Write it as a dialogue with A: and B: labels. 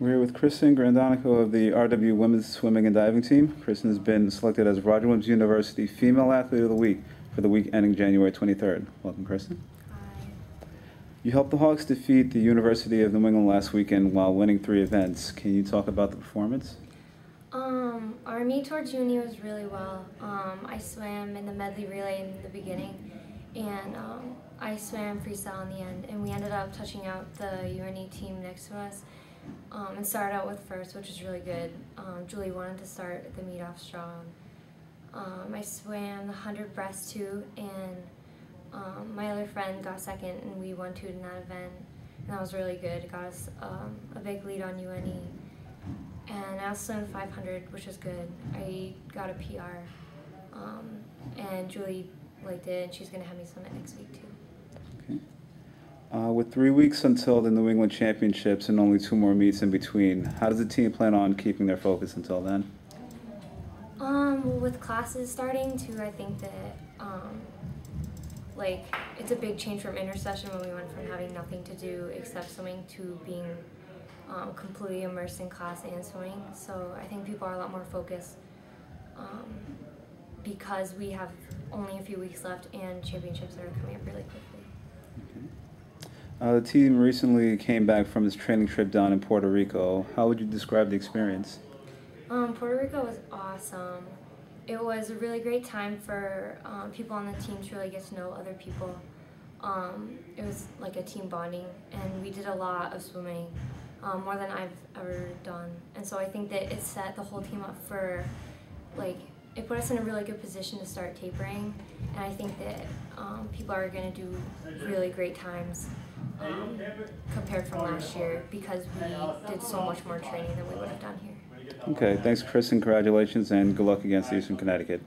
A: We're here with Kristen Grandonico of the RW Women's Swimming and Diving Team. Kristen has been selected as Roger Williams University Female Athlete of the Week for the week ending January 23rd. Welcome, Kristen.
B: Hi.
A: You helped the Hawks defeat the University of New England last weekend while winning three events. Can you talk about the performance?
B: Um, our meet towards UNE was really well. Um, I swam in the medley relay in the beginning, and um, I swam freestyle in the end. And we ended up touching out the UNE team next to us, um, and started out with first, which was really good. Um, Julie wanted to start the meet off strong. Um, I swam the hundred breast too, and um, my other friend got second, and we won two in that event, and that was really good. It got us um, a big lead on UNE. And I also swam 500, which was good. I got a PR, um, and Julie liked it, and she's gonna have me swim it next week too.
A: Okay. Uh, with three weeks until the New England Championships and only two more meets in between, how does the team plan on keeping their focus until then?
B: Um, with classes starting too, I think that um, like it's a big change from intersession when we went from having nothing to do except swimming to being um, completely immersed in class and swimming. So I think people are a lot more focused um, because we have only a few weeks left and championships are coming up really quickly.
A: Uh, the team recently came back from its training trip down in Puerto Rico. How would you describe the experience?
B: Um, Puerto Rico was awesome. It was a really great time for um, people on the team to really get to know other people. Um, it was like a team bonding, and we did a lot of swimming, um, more than I've ever done. And so I think that it set the whole team up for, like, it put us in a really good position to start tapering. And I think that um, people are going to do really great times um, compared from last year because we did so much more training than we would have done here.
A: Okay, thanks, Chris, and congratulations, and good luck against Eastern Connecticut.